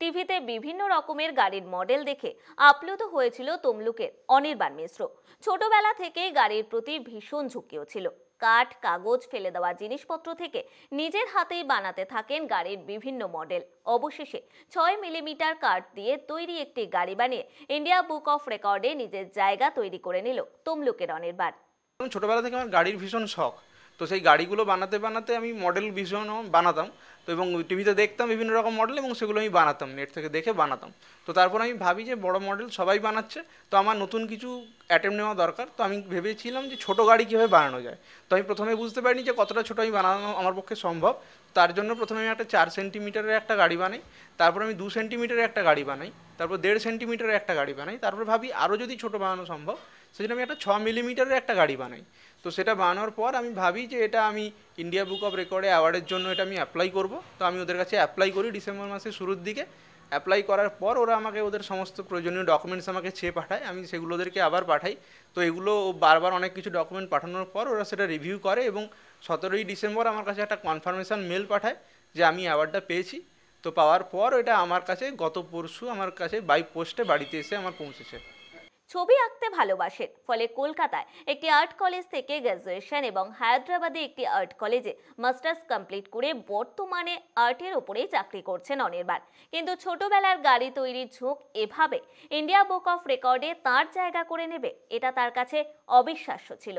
টিভিতে বিভিন্ন রকমের গাড়ির মডেল দেখে আপ্লুত হয়েছিল তমলুকের অনির্বাণ মিশ্র। ছোটবেলা থেকেই গাড়ির প্রতি ভীষণ ঝুঁকিও ছিল। কাঠ, কাগজ ফেলে দেওয়া জিনিসপত্র থেকে নিজের হাতেই বানাতে থাকেন গাড়ির বিভিন্ন মডেল। অবশেষে ছয় মিলিমিটার কাঠ দিয়ে তৈরি একটি গাড়ি বানিয়ে ইন্ডিয়া বুক অফ রেকর্ডে নিজের জায়গা তৈরি করে নিল তমলুকের অনির্বাণ। ছোটবেলা থেকে আমার গাড়ির ভীষণ শখ। তো সেই গাড়িগুলো বানাতে বানাতে আমি মডেল ভীষণ বানাতাম। তো এবং টিভিতে দেখতাম বিভিন্ন রকম মডেল এবং সেগুলো আমি বানাতাম নেট থেকে দেখে বানাতাম। তো তারপর আমি ভাবি যে বড় মডেল সবাই বানাচ্ছে, তো আমার নতুন কিছু অ্যাটেম্প নেওয়া দরকার। তো আমি ভেবেছিলাম যে ছোটো গাড়ি কীভাবে বানানো যায়? তো আমি প্রথমে বুঝতে পারিনি যে কতটা ছোটো আমি বানানো আমার পক্ষে সম্ভব। তার জন্য প্রথমে আমি একটা চার সেন্টিমিটারের একটা গাড়ি বানাই, তারপর আমি দু সেন্টিমিটারের একটা গাড়ি বানাই, তারপর দেড় সেন্টিমিটারের একটা গাড়ি বানাই, তারপর ভাবি আরও যদি ছোটো বানানো সম্ভব সেজন্য আমি একটা ছ মিলিমিটারের একটা গাড়ি বানাই। তো সেটা বানানোর পর আমি ভাবি যে এটা আমি ইন্ডিয়া বুক অফ রেকর্ডে অ্যাওয়ার্ডের জন্য এটা আমি অ্যাপ্লাই করব। তো আমি ওদের কাছে অ্যাপ্লাই করি ডিসেম্বর মাসের শুরুর দিকে। অ্যাপ্লাই করার পর ওরা আমাকে ওদের সমস্ত প্রয়োজনীয় ডকুমেন্টস আমাকে চেয়ে পাঠায়। আমি সেগুলো ওদেরকে আবার পাঠাই। তো এগুলো বারবার অনেক কিছু ডকুমেন্ট পাঠানোর পর ওরা সেটা রিভিউ করে এবং সতেরোই ডিসেম্বর আমার কাছে একটা কনফার্মেশন মেল পাঠায় যে আমি অ্যাওয়ার্ডটা পেয়েছি। তো পাওয়ার পর এটা আমার কাছে গত পরশু আমার কাছে বাই পোস্টে বাড়িতে এসে আমার পৌঁছেছে। ছবি আঁকতে ভালোবাসেন ফলে কলকাতায় একটি আর্ট কলেজ থেকে গ্র্যাজুয়েশন এবং হায়দ্রাবাদে একটি আর্ট কলেজে মাস্টার্স কমপ্লিট করে বর্তমানে আর্টের ওপরেই চাকরি করছেন অনির্বাণ। কিন্তু ছোটবেলার গাড়ি তৈরির ঝোঁক এভাবে ইন্ডিয়া বুক অফ রেকর্ডে তার জায়গা করে নেবে এটা তার কাছে অবিশ্বাস্য ছিল।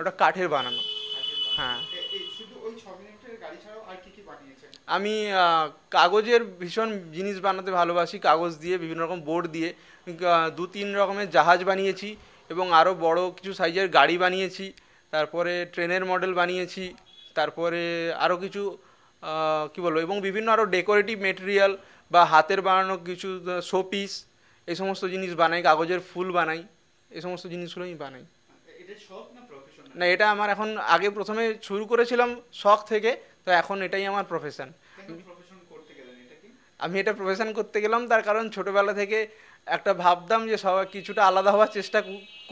ওটা কাঠের বানানো। হ্যাঁ শুধু ওই ছ মিনিটের গাড়ি ছাড়াও আর কি কি বানিয়েছেন আমি কাগজের ভীষণ জিনিস বানাতে ভালোবাসি কাগজ দিয়ে বিভিন্ন রকম বোর্ড দিয়ে। দু তিন রকমের জাহাজ বানিয়েছি এবং আরও বড় কিছু সাইজের গাড়ি বানিয়েছি। তারপরে ট্রেনের মডেল বানিয়েছি। তারপরে আরও কিছু কি বলব এবং বিভিন্ন আরও ডেকোরেটিভ মেটেরিয়াল বা হাতের বানানো কিছু শোপিস এই সমস্ত জিনিস বানাই কাগজের ফুল বানাই এই সমস্ত জিনিসগুলো আমি বানাই। না এটা আমার এখন আগে প্রথমে শুরু করেছিলাম শখ থেকে তো এখন এটাই আমার প্রফেশন আমি এটা প্রফেশন করতে গেলাম তার কারণ ছোটবেলা থেকে একটা ভাবতাম যে সবাই কিছুটা আলাদা হওয়ার চেষ্টা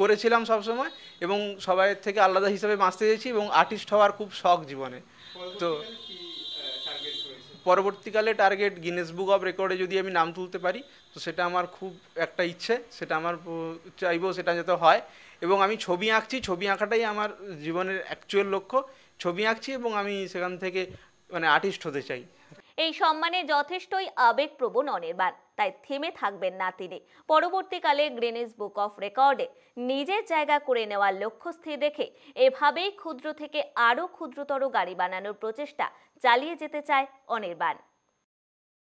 করেছিলাম সবসময় এবং সবাই থেকে আলাদা হিসাবে বাঁচতে চেয়েছি এবং আর্টিস্ট হওয়ার খুব শখ জীবনে। তো পরবর্তীকালে টার্গেট গিনেস বুক অফ রেকর্ডে যদি আমি নাম তুলতে পারি তো সেটা আমার খুব একটা ইচ্ছে সেটা আমার চাইব সেটা যাতে হয়। এবং আমি ছবি আঁকছি ছবি আঁকাটাই আমার জীবনের অ্যাকচুয়াল লক্ষ্য। ছবি আঁকছি এবং আমি সেখান থেকে মানে আর্টিস্ট হতে চাই। এই সম্মানে যথেষ্টই আবেগপ্রবণ অনির্বাণ, তাই থেমে থাকবেন না তিনি। পরবর্তীকালে গ্রেনেজ বুক অফ রেকর্ডে নিজের জায়গা করে নেওয়ার লক্ষ্য স্থির রেখে এভাবেই ক্ষুদ্র থেকে আরও ক্ষুদ্রতর গাড়ি বানানোর প্রচেষ্টা চালিয়ে যেতে চায় অনির্বাণ।